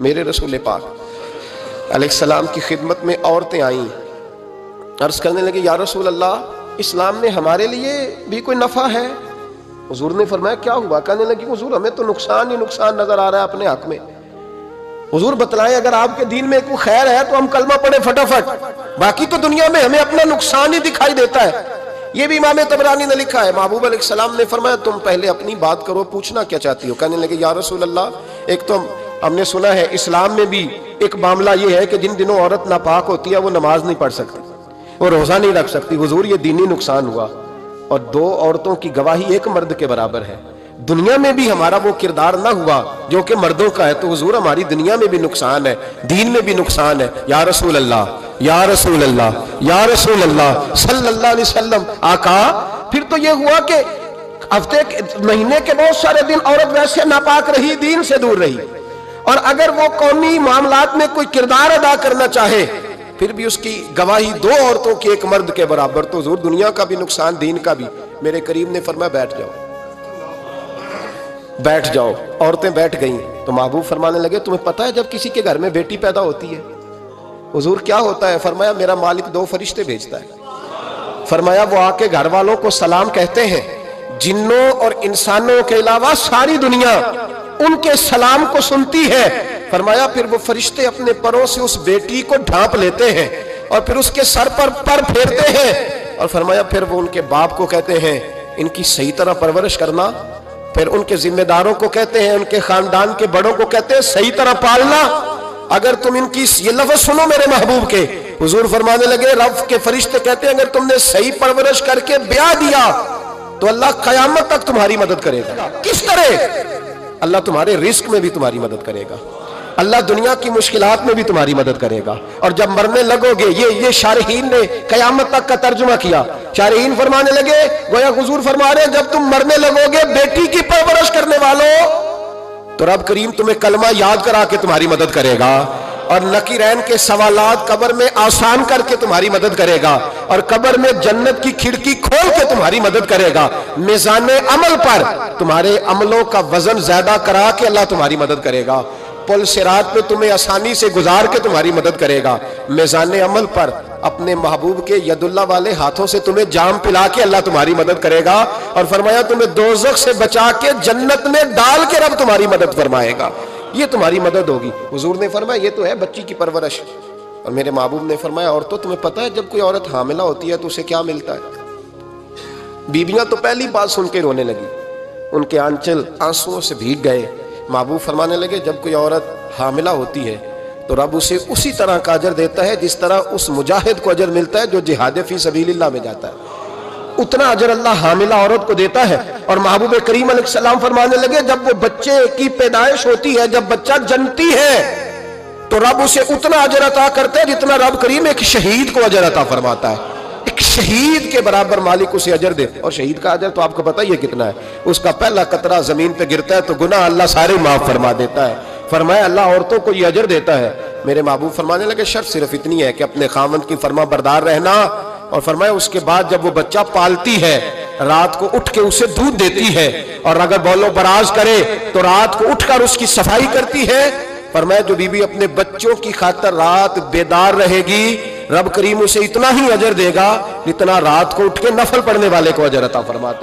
मेरे रसूल पाक सलाम की खिदमत में औरतें आईं। अर्ज़ करने लगे, या रसूल अल्लाह इस्लाम में हमारे लिए भी कोई नफ़ा है? हजूर ने फरमाया, क्या हुआ? कहने लगी, हजूर, हमें तो नुकसान ही नुकसान नज़र आ रहा है अपने हक में। हजूर बतलाएँ, अगर आपके दीन में कोई खैर है तो हम कलमा पढ़े फटाफट। बाकी तो दुनिया में हमें अपना नुकसान ही दिखाई देता है। ये भी इमाम तबरानी ने लिखा है। महबूब सलाम ने फरमाया, तुम पहले अपनी बात करो, पूछना क्या चाहती हो? कहने लगे, या रसूल अल्लाह एक तो हमने सुना है, इस्लाम में भी एक मामला ये है कि जिन दिनों औरत नापाक होती है, वो नमाज़ नहीं पढ़ सकती, वो रोजा नहीं रख सकती। हजूर, ये दीनी नुकसान हुआ। और दो औरतों की गवाही एक मर्द के बराबर है। दुनिया में भी हमारा वो किरदार ना हुआ, जो कि मर्दों का है तो हजूर, हमारी दुनिया में भी नुकसान है, दीन में भी नुकसान है। या रसूल अल्लाह या रसूल अल्लाह या रसूल अल्लाह सल्लल्लाहु अलैहि वसल्लम, आका, फिर तो ये हुआ कि हफ़्ते महीने के बहुत सारे दिन औरत वैसे नापाक रही, दीन से दूर रही। और अगर वो कौमी मामलात में कोई किरदार अदा करना चाहे, फिर भी उसकी गवाही दो औरतों की एक मर्द के बराबर। तो ज़ोर दुनिया का भी नुकसान, दीन का भी। मेरे करीब ने फरमाया, बैठ जाओ। बैठ जाओ। औरतें बैठ गई। तो महबूब फरमाने लगे, तुम्हें पता है जब किसी के घर में बेटी पैदा होती है, हजूर क्या होता है? फरमाया, मेरा मालिक दो फरिश्ते भेजता है। फरमाया, वो आके घर वालों को सलाम कहते हैं। जिन्नों और इंसानों के अलावा सारी दुनिया उनके सलाम को सुनती है। फरमाया, फिर वो फरिश्ते अपने परों से उस बेटी को ढांप लेते हैं और फिर उसके सर पर पर फेरते हैं। और फरमाया, फिर वो उनके बाप को कहते हैं, इनकी सही तरह परवरिश करना। फिर उनके जिम्मेदारों को कहते हैं, उनके खानदान के बड़ों को कहते हैं, सही तरह पालना। अगर तुम इनकी ये लफ्ज सुनो मेरे महबूब के। हुजूर फरमाने लगे, रब के फरिश्ते कहते हैं, अगर तुमने सही परवरिश करके ब्याह दिया तो अल्लाह कयामत तक तुम्हारी मदद करेगा। किस तरह? अल्लाह तुम्हारे रिस्क में भी तुम्हारी मदद करेगा। अल्लाह दुनिया की मुश्किल में भी तुम्हारी मदद करेगा। और जब मरने लगोगे, ये ये शारहीन ने कयामत तक का तर्जुमा किया। शारहीन फरमाने लगे, गोया गुजूर फरमा रहे जब तुम मरने लगोगे, बेटी की परवरश करने वालों तो रब करीम तुम्हें कलमा याद करा के तुम्हारी मदद करेगा। और नकीरैन के सवालात कबर में आसान करके तुम्हारी मदद करेगा और कबर में जन्नत की खिड़की खोल के तुम्हारी मदद करेगा। मिजान अमल पर तुम्हारे अमलों का वज़न ज़्यादा करा के अल्लाह तुम्हारी मदद करेगा। पुल सिरात पे तुम्हें आसानी से गुजार के तुम्हारी मदद करेगा। मेजान अमल पर अपने महबूब के यदुल्ला वाले हाथों से तुम्हें जाम पिला के अल्लाह तुम्हारी मदद करेगा और फरमाया, तुम्हें दोजख से बचा के जन्नत में डाल के रब तुम्हारी मदद फरमाएगा। ये तुम्हारी मदद होगी। हजूर ने फरमाया, ये तो है बच्ची की परवरिश। और मेरे महबूब ने फरमाया, और तो तुम्हें पता है, जब कोई औरत हामिला होती है तो उसे क्या मिलता है? बीबियाँ तो पहली बात सुन के रोने लगी। उनके आंचल आंसुओं से भीग गए। महबूब फरमाने लगे, जब कोई औरत हामिला होती है तो रब उसे उसी तरह का अजर देता है, जिस तरह उस मुजाहिद को अजर मिलता है, जो जिहाद फ़ी सबील्ला में जाता है। उतना अजर अल्लाह हामिला औरत को देता है। और महबूब करीम सलाम फरमाने लगे, जब वो बच्चे की पैदाइश होती है, जब बच्चा जनती है तो रब उसे उतना अजर अता करता है जितना रब करीम एक शहीद को अजर अता फरमाता है। एक शहीद के बराबर मालिक उसे अजर दे। और शहीद का अजर तो आपको पता ही है कितना है। उसका पहला कतरा ज़मीन पे गिरता है तो गुना अल्लाह सारे माफ़ फरमा देता है। फरमाया, अल्लाह औरतों को ये अजर देता है। मेरे महबूब फरमाने लगे, शर्त सिर्फ़ इतनी है कि अपने खामन की फरमा बरदार रहना और फरमाया, उसके बाद जब वो बच्चा पालती है, रात को उठ के उसे दूध देती है, और अगर बोलो बराज करे तो रात को उठकर उसकी सफ़ाई करती है। फरमाया, जो बीबी अपने बच्चों की खातर रात बेदार रहेगी, रब करीम उसे इतना ही अजर देगा, जितना रात को उठ के नफल पढ़ने वाले को अजर अता फरमाता